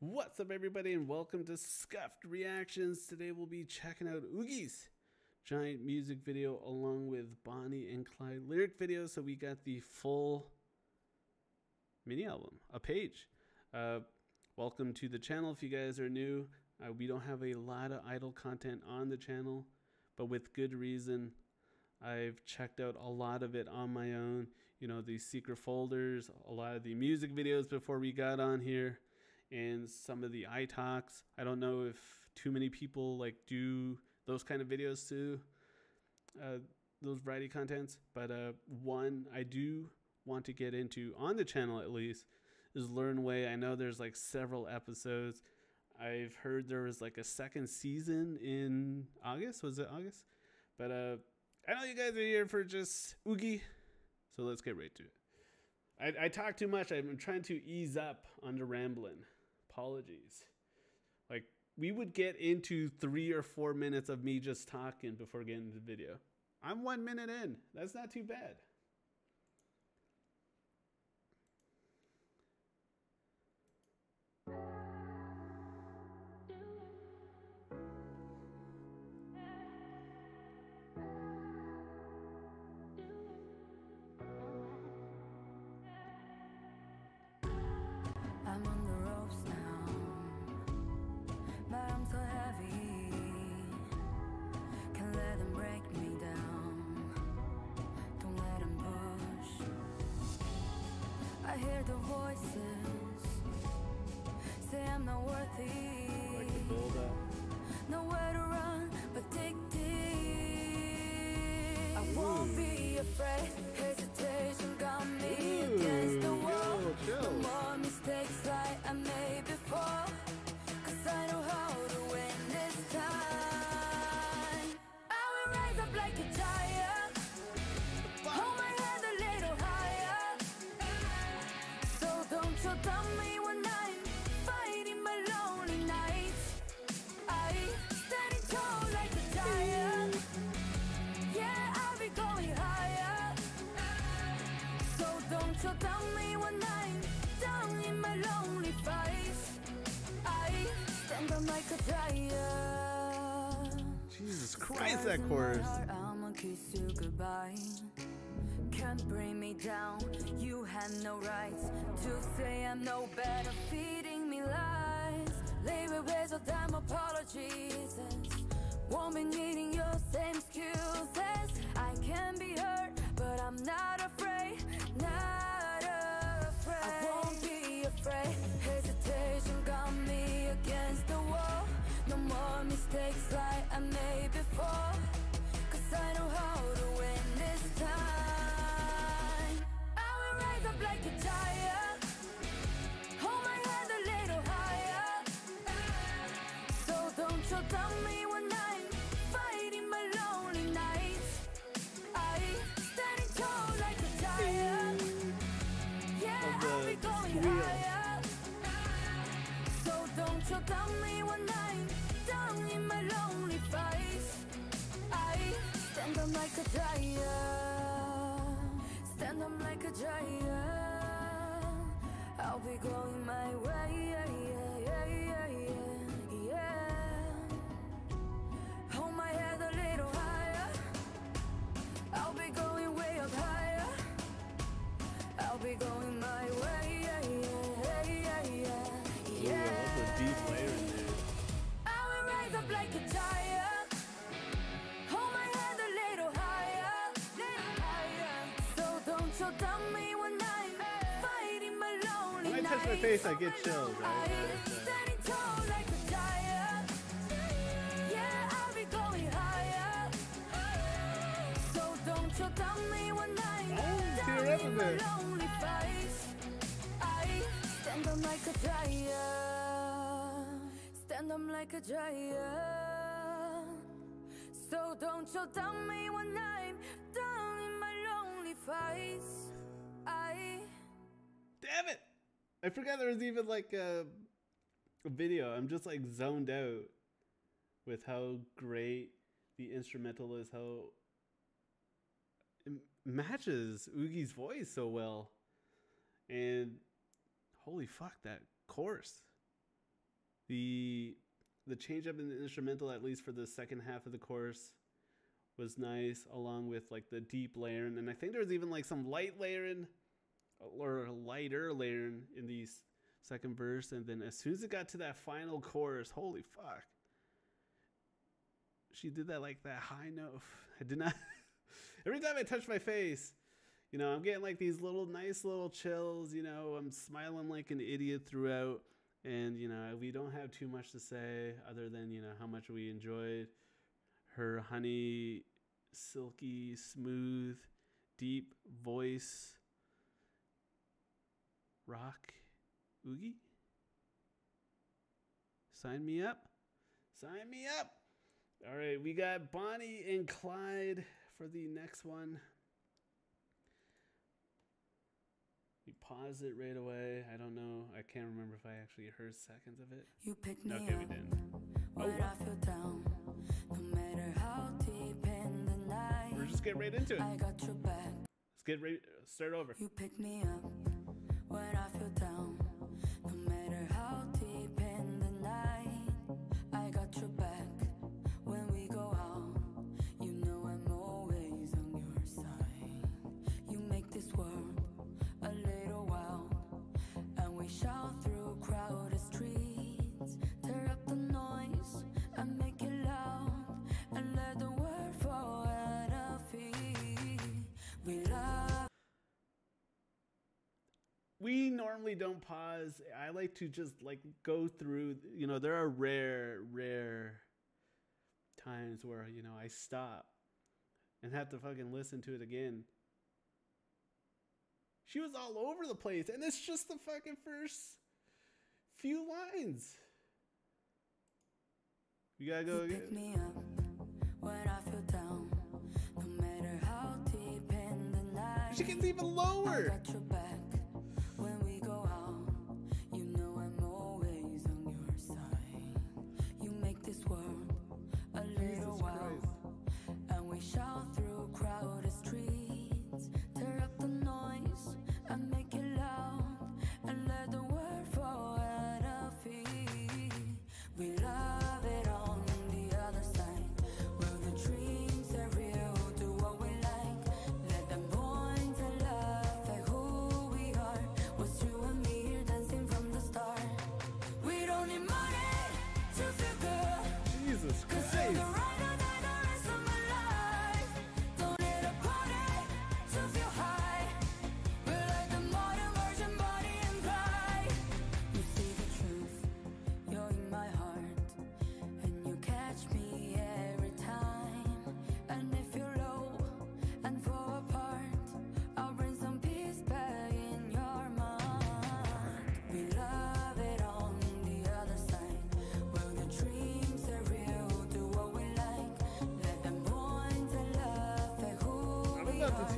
What's up, everybody, and welcome to Scuffed Reactions. Today we'll be checking out Oogie's giant music video along with Bonnie and Clyde lyric video. So we got the full mini album, a page. Uh, welcome to the channel if you guys are new. Uh, we don't have a lot of idol content on the channel, but with good reason. I've checked out a lot of it on my own. You know, these secret folders, a lot of the music videos before we got on here, and some of the iTalks. I don't know if too many people like do those kind of videos too, uh, those variety contents. But uh, one I do want to get into on the channel at least is Learn Way. I know there's like several episodes. I've heard there was like a second season in August. Was it August? But uh, I know you guys are here for just Oogie, so let's get right to it. I, I talk too much. I'm trying to ease up on the rambling. Apologies. Like we would get into three or four minutes of me just talking before getting the video. I'm one minute in. That's not too bad. Hear the voices say I'm not worthy. Like the. Nowhere to run but dig deep. I won't be you doubt me when I'm down in my lonely fights. I stand like a giant. Jesus Christ, that chorus. I'ma kiss you goodbye. Can't bring me down. You had no rights to say I'm no better, feeding me lies. Leave it with a damn apologies. Won't be needing I'll be going my way. You doubt me when I'm fighting my lonely When I touch my face, I get chills, right? I standing tall like a giant. Yeah, I'll be going higher. So don't you me when I'm Oh, down tear up a in my lonely fights. I stand up like a giant. Stand up like a giant. So don't you doubt me when I'm my I. Damn it! I forgot there was even like a, a video. I'm just like zoned out with how great the instrumental is, how it matches Oogie's voice so well. And holy fuck, that chorus. The the change up in the instrumental, at least for the second half of the chorus, was nice, along with like the deep layering, and I think there was even like some light layering uh, or lighter layering in the second verse, and then as soon as it got to that final chorus, holy fuck! She did that like that high note. I did not. Every time I touch my face, you know, I'm getting like these little nice little chills. You know, I'm smiling like an idiot throughout. And, you know, we don't have too much to say other than, you know, how much we enjoyed her honey, silky, smooth, deep voice. Rock Oogie? Sign me up. Sign me up. All right, we got Bonnie and Clyde for the next one. We pause it right away. I don't know. I can't remember if I actually heard seconds of it. You pick me Okay, we up didn't. when oh. I feel down. We're right into it. I got your back. Let's get right. Start over. You pick me up when I feel down. Normally don't pause. I like to just like go through, you know, there are rare, rare times where, you know, I stop and have to fucking listen to it again. She was all over the place, and it's just the fucking first few lines. You gotta go again. pick me up when I feel down. No matter how deep in the night, She gets even lower.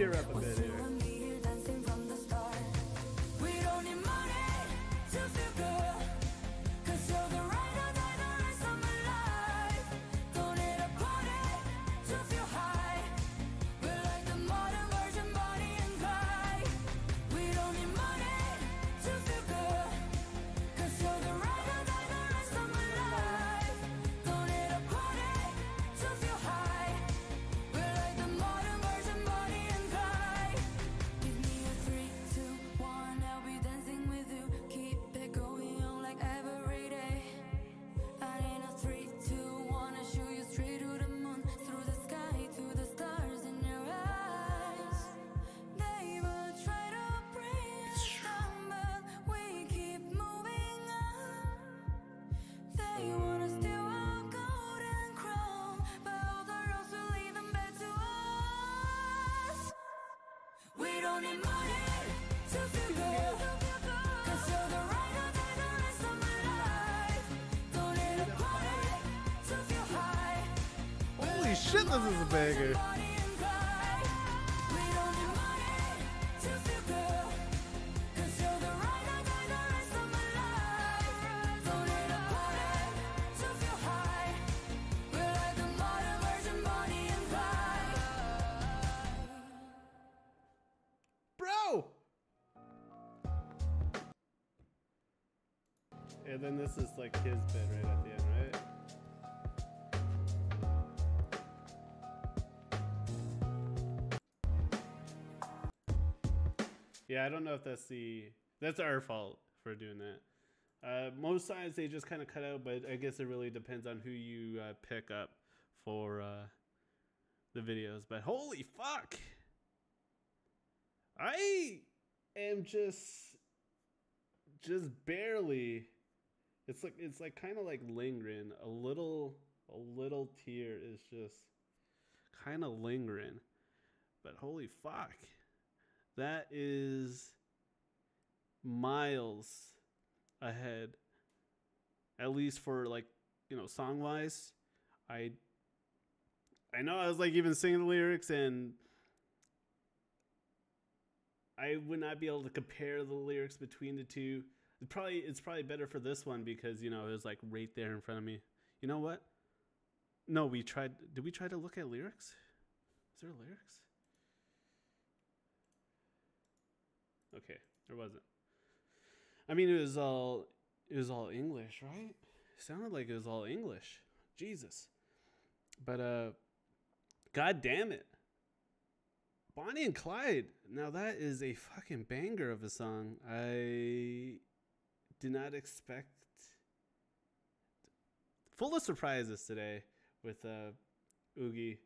Tear up a bit you here. and me here shit, this is a banger. And then this is like his bit right at the end, right? Yeah, I don't know if that's the that's our fault for doing that. Uh, most times they just kind of cut out, but I guess it really depends on who you uh, pick up for uh, the videos. But holy fuck, I am just just barely. It's like it's like kind of like lingering a little. A little tear is just kind of lingering, but holy fuck. That is miles ahead. At least for like, you know, song wise. I I know I was like even singing the lyrics and I would not be able to compare the lyrics between the two. Probably it's probably better for this one because, you know, it was like right there in front of me. You know what? No, we tried did we try to look at lyrics? Is there lyrics? Okay, there wasn't. I mean, it was all it was all English, right? It sounded like it was all English. Jesus. But uh god damn it. Bonnie and Clyde. Now that is a fucking banger of a song. I did not expect full of surprises today with uh Oogie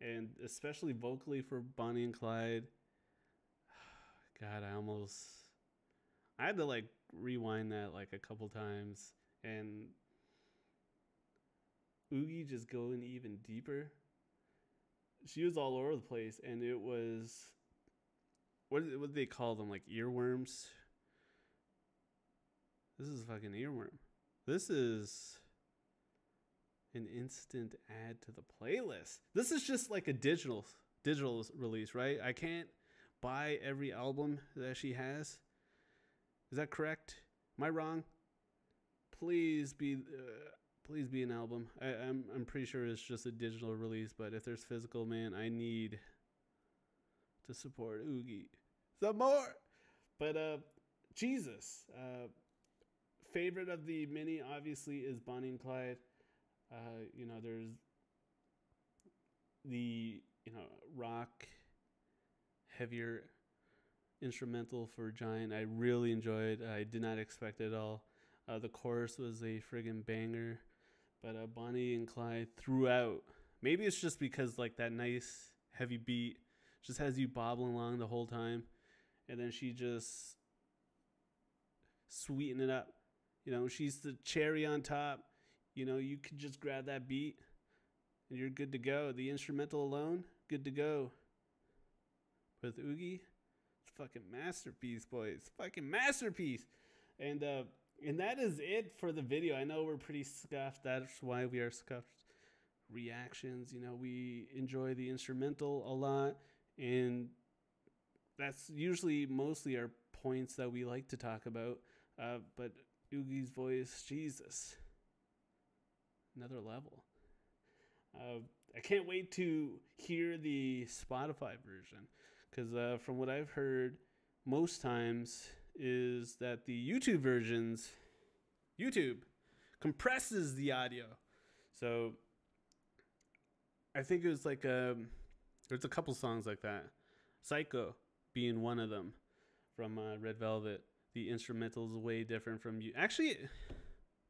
and especially vocally for Bonnie and Clyde. God, I almost I had to like rewind that like a couple times and Oogie just going even deeper. She was all over the place and it was what what they call them like earworms? This is fucking earworm. This is an instant add to the playlist. This is just like a digital digital release, right? I can't buy every album that she has. Is that correct? Am I wrong? Please be, uh, please be an album. I, I'm I'm pretty sure it's just a digital release, but if there's physical, man, I need to support Oogie some more. But uh, Jesus, uh, favorite of the mini obviously is Bonnie and Clyde. Uh, you know, there's the you know rock heavier instrumental for Giant. I really enjoyed. I did not expect it at all. Uh, the chorus was a friggin' banger, but uh, Bonnie and Clyde throughout. Maybe it's just because like that nice heavy beat just has you bobbling along the whole time, and then she just sweeten it up. You know, she's the cherry on top. You know, you could just grab that beat, and you're good to go. The instrumental alone, good to go with Oogie. It's fucking masterpiece, boys. Fucking masterpiece. And uh and that is it for the video. I know we're pretty scuffed. That's why we are scuffed reactions. You know, we enjoy the instrumental a lot and that's usually mostly our points that we like to talk about. Uh, but Oogie's voice, Jesus, another level. Uh, I can't wait to hear the Spotify version because uh, from what I've heard, most times is that the YouTube versions, YouTube compresses the audio. So I think it was like um, there's a couple songs like that. Psycho being one of them from uh, Red Velvet. The instrumental is way different from you. Actually,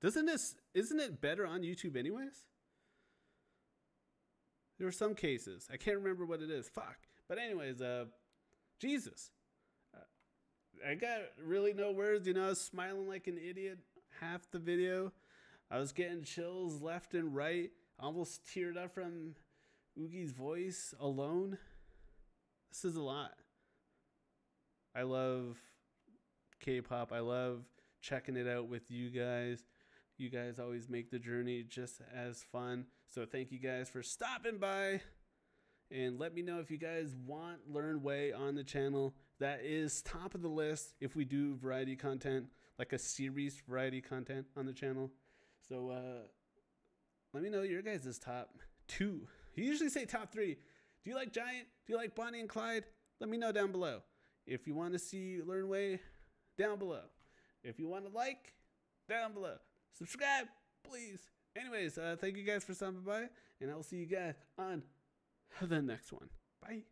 doesn't this isn't it better on YouTube anyways? There are some cases. I can't remember what it is. Fuck. But anyways, uh, Jesus. Uh, I got really no words. You know, I was smiling like an idiot half the video. I was getting chills left and right. Almost teared up from Oogie's voice alone. This is a lot. I love K-pop. I love checking it out with you guys. You guys always make the journey just as fun. So thank you guys for stopping by. And let me know if you guys want Learn Way on the channel. That is top of the list if we do variety content, like a series variety content on the channel. So uh, let me know your guys' top two. You usually say top three. Do you like Giant? Do you like Bonnie and Clyde? Let me know down below. If you want to see Learn Way, down below. If you want to like, down below. Subscribe, please. Anyways, uh, thank you guys for stopping by, and I'll see you guys on the next one. Bye.